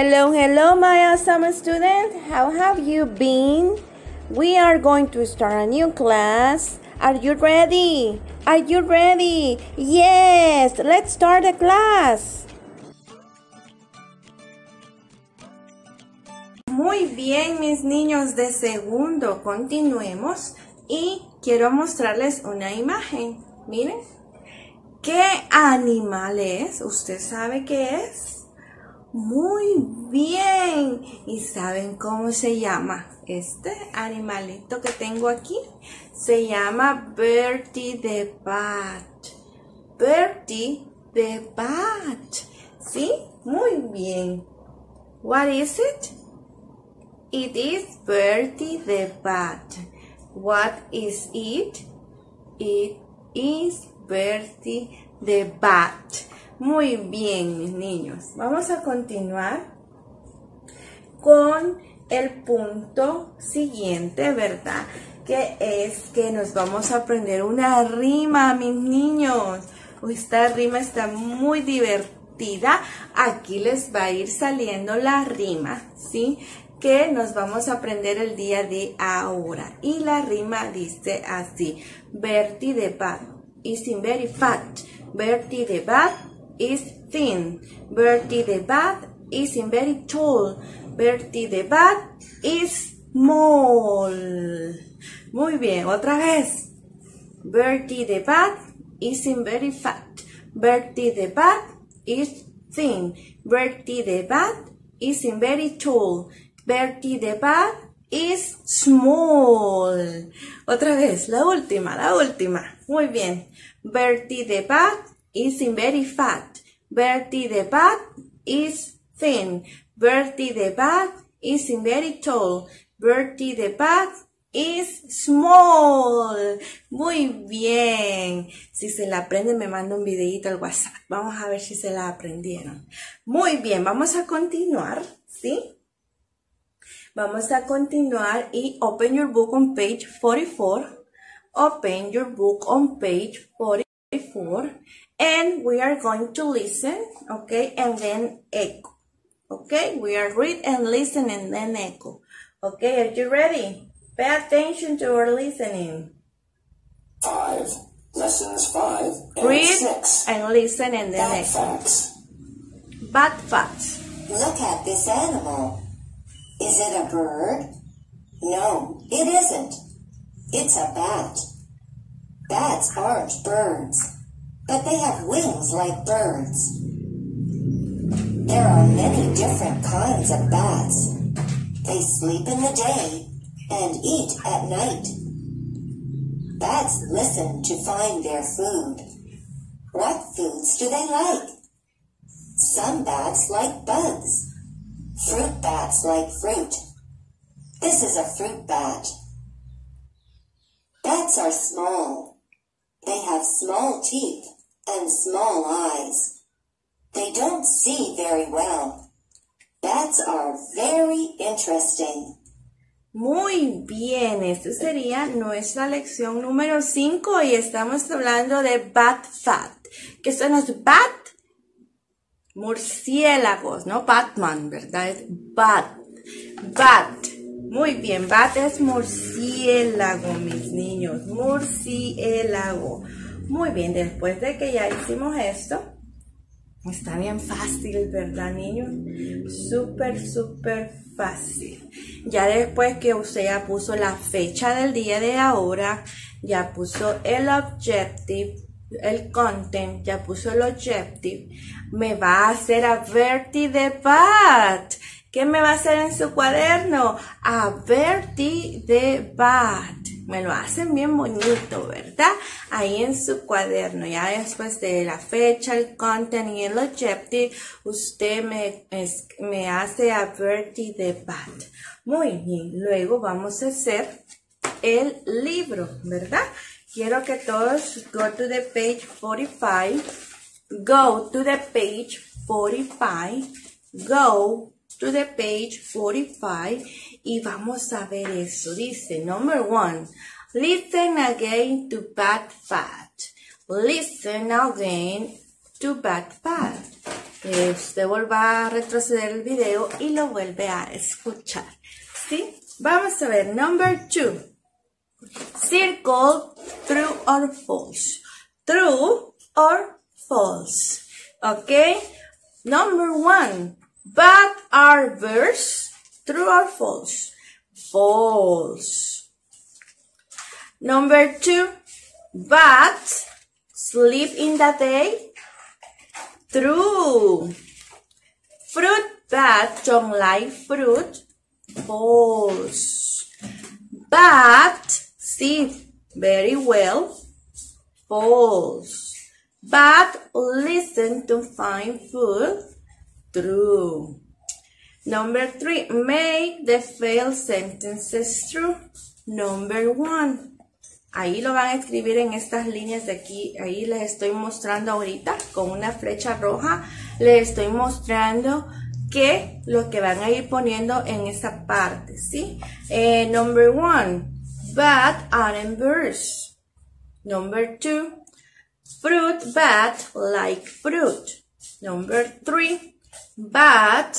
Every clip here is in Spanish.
Hello, hello, my awesome student. How have you been? We are going to start a new class. Are you ready? Are you ready? Yes, let's start the class. Muy bien, mis niños de segundo, continuemos y quiero mostrarles una imagen. Miren, ¿qué animal es? ¿Usted sabe qué es? Muy bien. ¿Y saben cómo se llama? Este animalito que tengo aquí se llama Bertie the Bat. Bertie the Bat. ¿Sí? Muy bien. What is it? It is Bertie the Bat. What is it? It is Bertie the Bat. Muy bien, mis niños. Vamos a continuar con el punto siguiente, ¿verdad? Que es que nos vamos a aprender una rima, mis niños. Esta rima está muy divertida. Aquí les va a ir saliendo la rima, ¿sí? Que nos vamos a aprender el día de ahora. Y la rima dice así. Bertie the Bat is in very fat. Bertie the Bat is thin. Bertie the bat is in very tall. Bertie the bat is small. Muy bien, otra vez. Bertie the bat is in very fat. Bertie the bat is thin. Bertie the bat is in very tall. Bertie the bat is small. Otra vez, la última, la última. Muy bien. Bertie the bat is in very fat. Bertie the bat is thin. Bertie the bat is very tall. Bertie the bat is small. Muy bien. Si se la aprenden, me manda un videito al WhatsApp. Vamos a ver si se la aprendieron. Muy bien, vamos a continuar, ¿sí? Vamos a continuar y open your book on page 44. Open your book on page 44 and we are going to listen, okay, and then echo. Okay, we are read and listen and then echo. Okay, are you ready? Pay attention to our listening. Five. Lessons five and Read six. and listen and then Bad echo. facts. Bad facts. Look at this animal. Is it a bird? No, it isn't. It's a bat. Bats aren't birds, but they have wings like birds. There are many different kinds of bats. They sleep in the day and eat at night. Bats listen to find their food. What foods do they like? Some bats like bugs. Fruit bats like fruit. This is a fruit bat. Bats are small. They have small teeth and small eyes. They don't see very well. Bats are very interesting. Muy bien, esta sería nuestra lección número 5 y estamos hablando de bat fat. ¿Qué son los bat? Murciélagos, no Batman, ¿verdad? Bat. Bat. Muy bien, bat es murciélago, mis niños. Murciélago. Muy bien, después de que ya hicimos esto, está bien fácil, ¿verdad, niños? Súper, súper fácil. Ya después que usted ya puso la fecha del día de ahora, ya puso el objective, el content, ya puso el objective, me va a hacer a Bertie the Bat. ¿Qué me va a hacer en su cuaderno? A Bertie the Bat. Me lo hacen bien bonito, ¿verdad? Ahí en su cuaderno. Ya después de la fecha, el content y el objective, usted me, me hace a Bertie the Bat. Muy bien. Luego vamos a hacer el libro, ¿verdad? Quiero que todos go to the page 45. Go to the page 45. Go to the page 45 y vamos a ver eso. Dice, number one, listen again to bad fat. Listen again to bad fat. usted vuelva a retroceder el video y lo vuelve a escuchar. ¿Sí? Vamos a ver, number two. Circle true or false. True or false. Okay? Number one. But are birds true or false? False. Number two. But sleep in the day? True. Fruit bat don't like fruit? False. But see very well? False. But listen to find food? True. Number three, make the failed sentences true. Number one. Ahí lo van a escribir en estas líneas de aquí. Ahí les estoy mostrando ahorita con una flecha roja. Les estoy mostrando que lo que van a ir poniendo en esta parte, ¿sí? Eh, number one, aren't birds. Number two, fruit bat like fruit. Number three, bat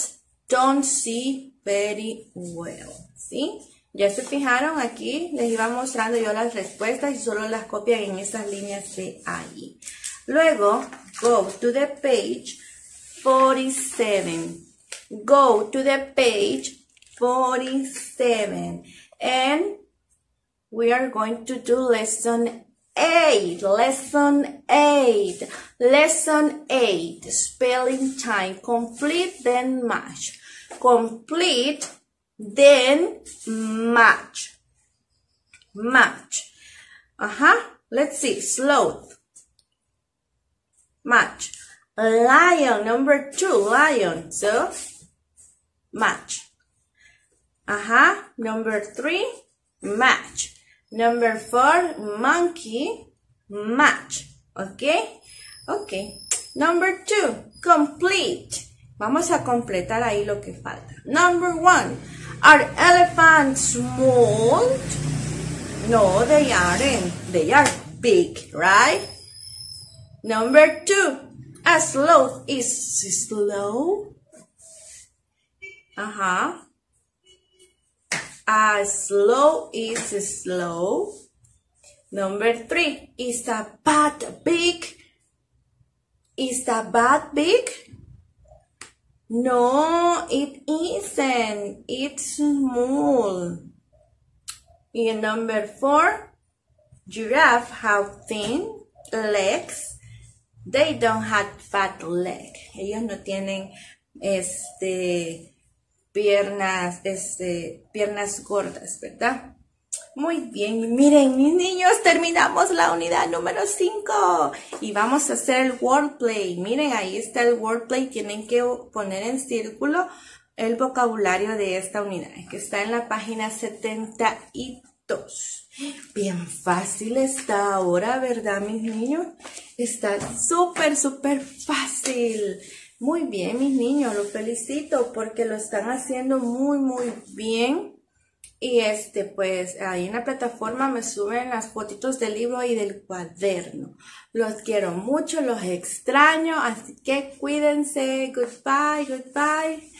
don't see very well, ¿sí? Ya se fijaron aquí, les iba mostrando yo las respuestas y solo las copian en esas líneas de ahí. Luego, go to the page 47. Go to the page 47 and we are going to do lesson 8. Lesson 8. Lesson 8. Spelling time. Complete then match. Complete then match. Match. Uh-huh. Let's see. Sloth. Match. Lion. Number two. Lion. So, match. Uh-huh. Number three. Match. Number four. Monkey. Match. Okay. Okay. Number two. Complete. Vamos a completar ahí lo que falta. Number one. Are elephants small? No, they aren't. They are big, right? Number two. A sloth is slow. Uh-huh. A slow is slow. Number three. Is the bat big? Is the bat big? No, it isn't. It's small. And number four, giraffe have thin legs. They don't have fat leg. Ellos no tienen este piernas, este, piernas gordas, ¿verdad? Muy bien, miren mis niños, terminamos la unidad número 5 y vamos a hacer el wordplay. Miren, ahí está el wordplay, tienen que poner en círculo el vocabulario de esta unidad, que está en la página 72. Bien fácil está ahora, ¿verdad, mis niños? Está súper, súper fácil. Muy bien, mis niños, los felicito porque lo están haciendo muy, muy bien. Y este, pues ahí en la plataforma me suben las fotitos del libro y del cuaderno. Los quiero mucho, los extraño, así que cuídense. Goodbye, goodbye.